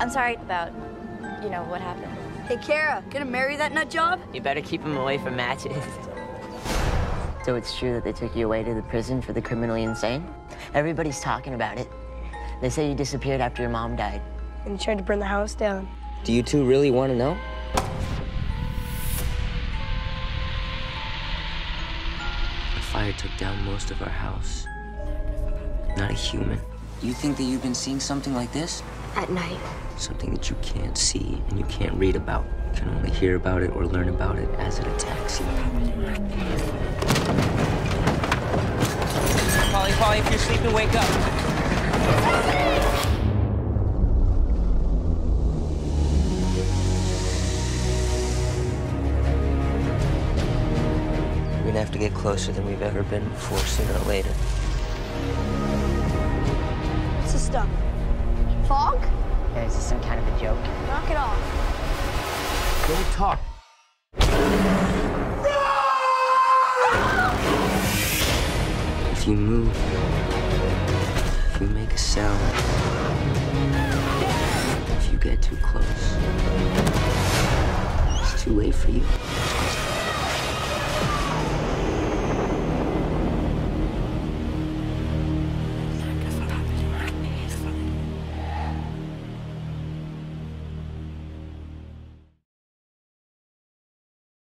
I'm sorry about, you know, what happened. Hey, Kara, gonna marry that nut job? You better keep him away from matches. so it's true that they took you away to the prison for the criminally insane? Everybody's talking about it. They say you disappeared after your mom died. And you tried to burn the house down. Do you two really want to know? The fire took down most of our house. Not a human. You think that you've been seeing something like this? At night. Something that you can't see and you can't read about. You can only hear about it or learn about it as it attacks you. Paulie, Paulie, if you're sleeping, wake up. We're gonna have to get closer than we've ever been before, sooner or later. What's this stuff? Fog? Yeah, is this some kind of a joke? Knock it off. Don't talk. Ah! If you move, if you make a sound, if you get too close, it's too late for you.